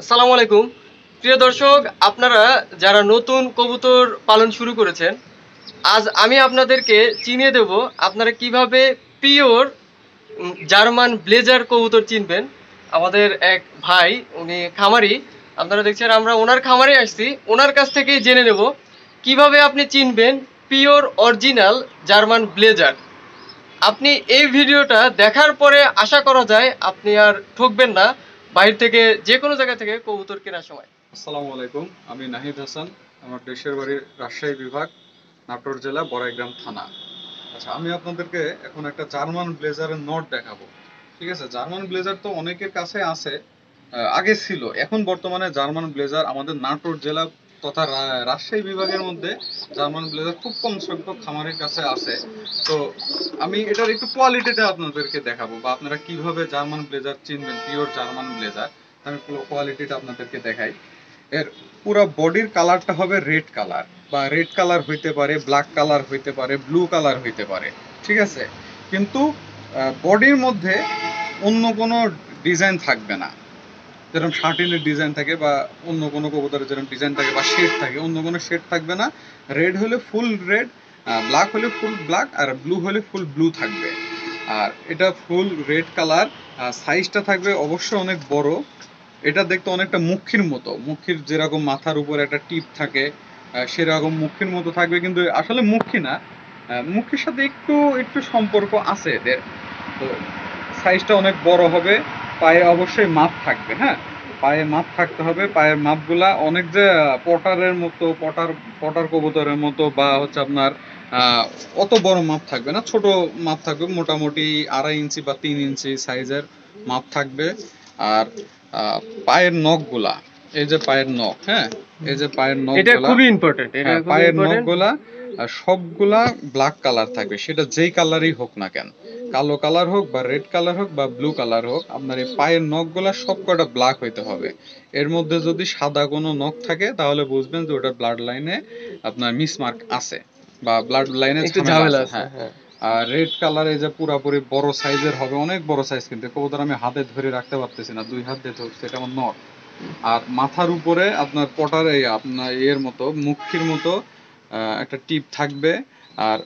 আসসালামু আলাইকুম। প্রিয় দর্শক, আপনারা যারা নতুন কবুতর পালন শুরু করেছেন, আজ আমি আপনাদেরকে চিনিয়ে দেব আপনারা কীভাবে পিওর জার্মান ব্লেজার কবুতর চিনবেন। আমাদের এক ভাই, উনি খামারি, আপনারা দেখছেন আমরা ওনার খামারে আসছি। ওনার কাছ থেকেই জেনে নেব কীভাবে আপনি চিনবেন পিওর অরিজিনাল জার্মান ব্লেজার। আপনি এই ভিডিওটা দেখার পরে আশা করা যায় আপনি আর ঠকবেন না। বাইরে থেকে যে কোনো জায়গা থেকে কবুতর কেনার সময়। আসসালামু আলাইকুম, আমি নাহিদ হাসান, আমার দেশের বাড়ির রাজশাহী বিভাগ, নাটোর জেলা, বড়াইগ্রাম থানা। আচ্ছা আমি আপনাদেরকে এখন একটা জার্মান ব্লেজারের নোট দেখাবো। ঠিক আছে, জার্মান ব্লেজার তো অনেকের কাছে আছে আগে ছিল, এখন বর্তমানে জার্মান ব্লেজার আমাদের নাটোর জেলা তথা রাজশাহী বিভাগের মধ্যে জার্মান ব্লেজার খুব কম সংখ্যক খামারের কাছে আছে। তো আমি এটার একটু কোয়ালিটিটা আপনাদেরকে দেখাবো বা আপনারা কীভাবে জার্মান ব্লেজার চিনবেন, পিওর জার্মান ব্লেজার। আমি পুরো কোয়ালিটিটা আপনাদেরকে দেখাই। এর পুরো বডির কালারটা হবে রেড কালার বা রেড কালার হইতে পারে, ব্ল্যাক কালার হইতে পারে, ব্লু কালার হইতে পারে, ঠিক আছে? কিন্তু বডির মধ্যে অন্য কোনো ডিজাইন থাকবে না। যেরকম শার্টিনের ডিজাইন থাকে বা অন্য কোনো কবুতরের যেরকম ডিজাইন থাকে বা শেড থাকে, অন্য কোনো শেড থাকবে না। রেড হলে ফুল রেড ব্ল্যাক হলে ফুল ব্ল্যাক আর ব্লু হলে ফুল ব্লু থাকবে। আর এটা ফুল রেড কালার সাইজটা থাকবে অবশ্যই অনেক বড়। এটা দেখতে অনেকটা মুখির মতো। মুখির যেরকম মাথার উপর একটা টিপ থাকে সেরকম মুখির মতো থাকবে কিন্তু আসলে মুখী না। মুখির সাথে একটু একটু সম্পর্ক আছে এদের। তো সাইজটা অনেক বড় হবে। পায়ে অবশ্যই মাপ থাকবে হ্যাঁ? পায়ে মাপ থাকতে হবে পায়ের মাপগুলা অনেক যে পটারের মতো পটার পটার কবুতরের মতো বা হচ্ছে আপনার আহ, অত বড় মাপ থাকবে না ছোট মাপ থাকবে মোটামুটি আড়াই ইঞ্চি বা তিন ইঞ্চি সাইজের মাপ থাকবে। আর পায়ের নখগুলা এই যে পায়ের নখ হ্যাঁ? এই যে পায়ের এটা নখগুলা খুবই ইম্পর্টেন্ট এটা হ্যাঁ, পায়ের নখগুলা সবগুলা ব্ল্যাক কালার থাকবে সেটা যেই কালারই হোক না কেন। কালো কালার হোক বা রেড কালার হোক বা ব্লু কালার হোক আপনার এই পায়ের নখগুলা সব কটা ব্ল্যাক হইতে হবে। এর মধ্যে যদি সাদা কোনো নখ থাকে তাহলে বুঝবেন যে ওটা ব্লাড লাইনে আপনার মিসমার্ক আছে বা ব্লাড লাইনে ঝামেলা আছে হ্যাঁ। হ্যাঁ। আর রেড কালার এই যে পুরাপুরি বড় সাইজের হবে অনেক বড় সাইজ কিন্তু কবুতর আমি হাতে ধরে রাখতে পারতেছি না দুই হাত দিয়ে ধরছি এটা আমার নট আর মাথার উপরে আপনার পটার এই আপনার এর মতো মুখির মতো আহ, একটা টিপ থাকবে আর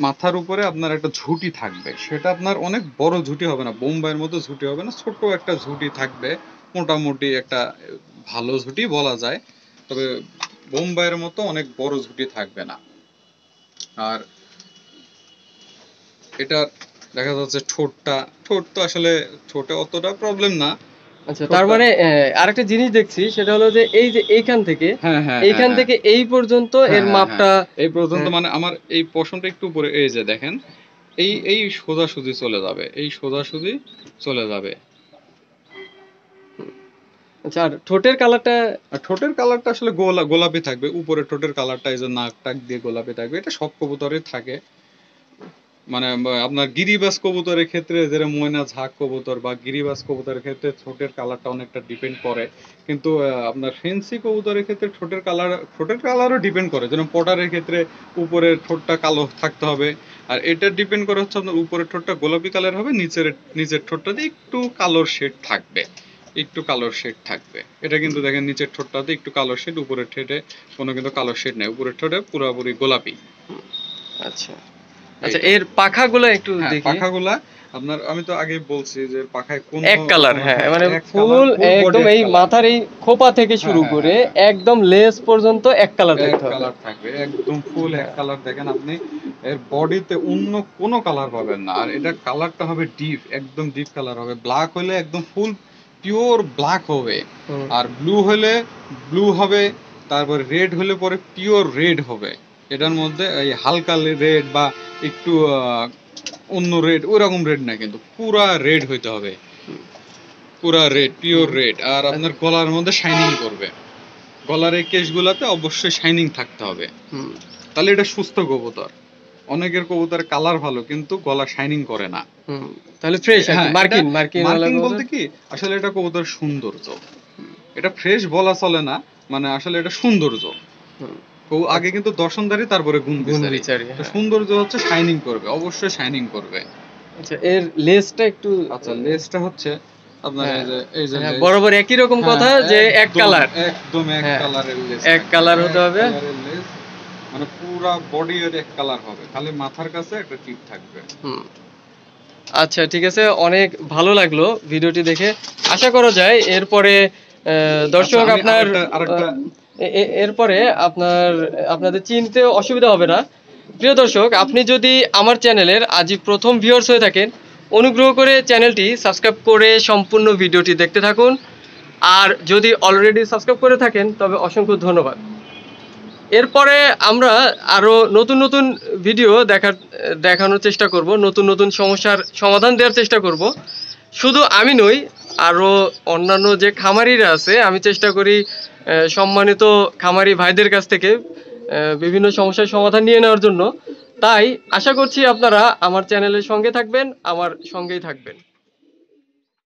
মাথার উপরে আপনার একটা ঝুঁটি থাকবে। সেটা আপনার অনেক বড় ঝুঁটি হবে না, বোম্বাইয়ের মতো ঝুঁটি হবে না ছোট একটা ঝুঁটি থাকবে, মোটামুটি একটা ভালো ঝুঁটি বলা যায়। তবে বোম্বাইয়ের মতো অনেক বড় ঝুঁটি থাকবে না। আর এটা দেখা যাচ্ছে ঠোঁটটা, ঠোঁট তো আসলে ঠোঁটে অতটা প্রবলেম না। আচ্ছা তার মানে আরেকটা জিনিস দেখছি সেটা হলো যে এই যে এইখান থেকে হ্যাঁ হ্যাঁ এইখান হ্যাঁ, থেকে এই পর্যন্ত এর মাপটা এই পর্যন্ত। মানে আমার এই পশমটা একটু উপরে এই যে দেখেন এই এই সোজাসুজি চলে যাবে এই সোজাসুজি চলে যাবে। আচ্ছা আর ঠোঁটের কালারটা? ঠোঁটের কালারটা আসলে গোলা গোলাপি থাকবে উপরে ঠোঁটের কালারটা এই যে নাক টাক দিয়ে গোলাপি থাকবে এটা সব কবুতরে থাকে। মানে আপনার গিরিবাস কবুতরের ক্ষেত্রে যেটা ময়না ঝাঁক কবুতর বা গিরিবাস কবুতরের ক্ষেত্রে ঠোঁটের কালারটা অনেকটা ডিপেন্ড করে। কিন্তু আপনার ফেন্সি কবুতরের ক্ষেত্রে ঠোঁটের কালার ঠোঁটের কালারও ডিপেন্ড করে। যেমন পটারের ক্ষেত্রে উপরের ঠোঁটটা কালো থাকতে হবে। আর এটা ডিপেন্ড করে হচ্ছে আপনার উপরের ঠোঁটটা গোলাপি কালার হবে, নিচের নিচের ঠোঁটটাতে একটু কালোর শেড থাকবে। একটু কালোর শেড থাকবে। এটা কিন্তু দেখেন নিচের ঠোঁটটাতে একটু কালো শেড উপরের ঠোঁটে কোনো কিন্তু কালো শেড নেই। উপরের ঠোঁটে পুরোপুরি গোলাপি। আচ্ছা। আচ্ছা এর পাখাগুলো একটু হ্যাঁ, দেখি। পাখাগুলা আপনার আমি তো আগে বলছি যে পাখায় কোন এক কালার হ্যাঁ মানে ফুল একদম এই মাথার এই খোপা থেকে শুরু হ্যাঁ, করে হ্যাঁ। একদম লেস পর্যন্ত এক কালার হবে। কালার থাকবে একদম ফুল এক হ্যাঁ। কালার দেখেন আপনি এর বডিতে অন্য কোনো কালার পাবেন না। আর এটা কালারটা হবে ডিপ একদম ডিপ কালার হবে। ব্ল্যাক হলে একদম ফুল পিওর ব্ল্যাক হবে। আর ব্লু হলে ব্লু হবে তারপর রেড হলে পরে পিওর রেড হবে। এটার মধ্যে এই হালকা রেড বা একটু অন্য রেড ওইরকম রেড না কিন্তু পুরা রেড হইতে হবে। পুরা রেড পিওর রেড আর আপনার গলার মধ্যে শাইনিং করবে। গলার এই কেশগুলাতে অবশ্যই শাইনিং থাকতে হবে। তাহলে এটা সুস্থ কবুতর। অনেকের কবুতর কালার ভালো কিন্তু গলা শাইনিং করে না। তাহলে ফ্রেশ মার্কিন মার্কিং বলতে কি আসলে এটা কবুতর সৌন্দর্য। এটা ফ্রেশ বলা চলে না মানে আসলে এটা সৌন্দর্য। কবু- আগে কিন্তু দর্শনদারি তারপরে গুণ গুণ বিচারি হ্যাঁ। সৌন্দর্য হচ্ছে শাইনিং করবে অবশ্যই শাইনিং করবে। আচ্ছা এর লেসটা একটু আচ্ছা লেজটা হচ্ছে আপনার এই হ্যাঁ। যে এই যে হ্যাঁ, বরাবর একই রকম কথা যে এক কালার একদম এক কালারের লেজ এক কালার হতে হবে। মানে পুরা বডি এর এক কালার হবে। খালি মাথার কাছে একটা টিপ থাকবে। হুম। আচ্ছা ঠিক আছে অনেক ভালো লাগল ভিডিওটি দেখে। আশা করা যায় এরপরে আহ, দর্শক আচ্ছা, আপনার আরেকটা- এরপরে আপনার, আপনাদের চিনতে অসুবিধা হবে না। প্রিয় দর্শক, আপনি যদি আমার চ্যানেলের আজই প্রথম ভিউয়ার্স হয়ে থাকেন, অনুগ্রহ করে চ্যানেলটি সাবস্ক্রাইব করে সম্পূর্ণ ভিডিওটি দেখতে থাকুন। আর যদি অলরেডি সাবস্ক্রাইব করে থাকেন, তবে অসংখ্য ধন্যবাদ। এরপরে আমরা আরও নতুন নতুন ভিডিও দেখার, দেখানোর চেষ্টা করব, নতুন নতুন সমস্যার সমাধান দেওয়ার চেষ্টা করব। শুধু আমি নই, আরও অন্যান্য যে খামারিরা আছে, আমি চেষ্টা করি সম্মানিত খামারি ভাইদের কাছ থেকে বিভিন্ন সমস্যার সমাধান নিয়ে নেওয়ার জন্য। তাই আশা করছি আপনারা আমার চ্যানেলের সঙ্গে থাকবেন, আমার সঙ্গেই থাকবেন।